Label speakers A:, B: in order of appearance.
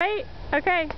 A: Right? Okay.